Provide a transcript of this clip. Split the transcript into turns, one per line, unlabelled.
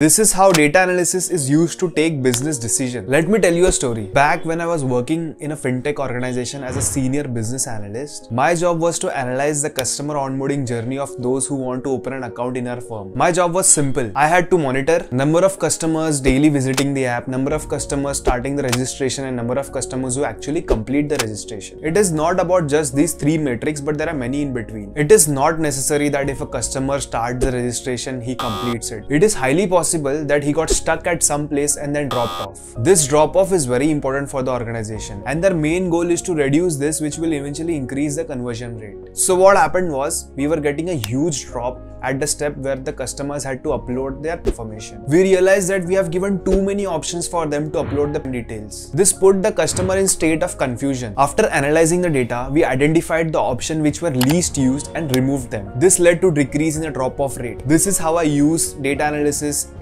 This is how data analysis is used to take business decisions. Let me tell you a story. Back when I was working in a fintech organization as a senior business analyst, my job was to analyze the customer onboarding journey of those who want to open an account in our firm. My job was simple. I had to monitor number of customers daily visiting the app, number of customers starting the registration and number of customers who actually complete the registration. It is not about just these three metrics but there are many in between. It is not necessary that if a customer starts the registration, he completes it. It is highly possible possible that he got stuck at some place and then dropped off. This drop off is very important for the organization and their main goal is to reduce this which will eventually increase the conversion rate. So what happened was we were getting a huge drop at the step where the customers had to upload their information. We realized that we have given too many options for them to upload the details. This put the customer in state of confusion. After analyzing the data, we identified the option which were least used and removed them. This led to decrease in the drop-off rate. This is how I use data analysis